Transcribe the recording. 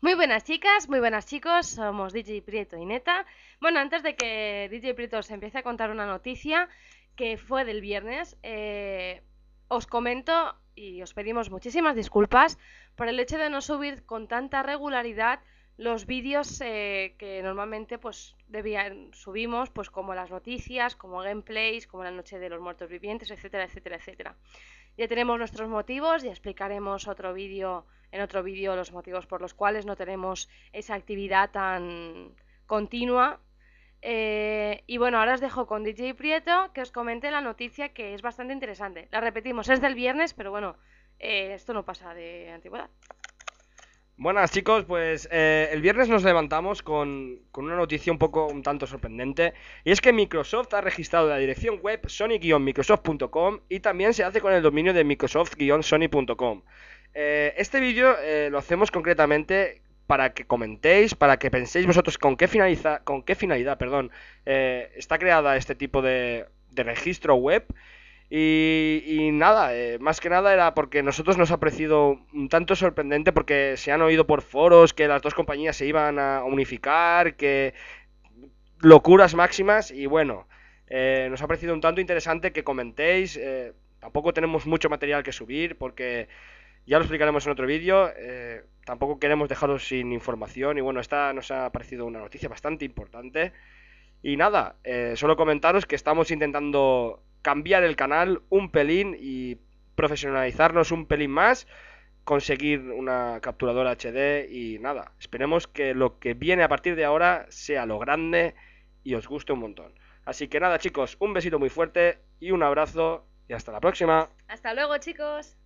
Muy buenas chicas, muy buenas chicos, somos DJ Prieto y Neta. Bueno, antes de que DJ Prieto se empiece a contar una noticia que fue del viernes, eh, os comento y os pedimos muchísimas disculpas por el hecho de no subir con tanta regularidad los vídeos eh, que normalmente pues debían, subimos, pues como las noticias, como gameplays, como la noche de los muertos vivientes, etcétera, etcétera, etcétera. Ya tenemos nuestros motivos, y explicaremos otro vídeo, en otro vídeo los motivos por los cuales no tenemos esa actividad tan continua. Eh, y bueno, ahora os dejo con DJ Prieto que os comente la noticia que es bastante interesante. La repetimos, es del viernes, pero bueno, eh, esto no pasa de antigüedad. Buenas chicos, pues eh, el viernes nos levantamos con, una noticia un poco un tanto sorprendente y es que Microsoft ha registrado la dirección web sony-microsoft.com y también se hace con el dominio de microsoft-sony.com. Eh, este vídeo eh, lo hacemos concretamente para que comentéis, para que penséis vosotros con qué, finaliza, con qué finalidad perdón, está creada este tipo de registro web y, nada, eh, más que nada era porque nosotros nos ha parecido un tanto sorprendente porque se han oído por foros que las dos compañías se iban a unificar, que locuras máximas y bueno, eh, nos ha parecido un tanto interesante que comentéis. Eh, tampoco tenemos mucho material que subir porque ya lo explicaremos en otro vídeo. tampoco queremos dejaros sin información y bueno, esta nos ha parecido una noticia bastante importante. Y nada, solo comentaros que estamos intentando cambiar el canal un pelín y profesionalizarnos un pelín más, conseguir una capturadora HD y nada, esperemos que lo que viene a partir de ahora sea lo grande y os guste un montón. Así que nada chicos, un besito muy fuerte y un abrazo y hasta la próxima. Hasta luego chicos.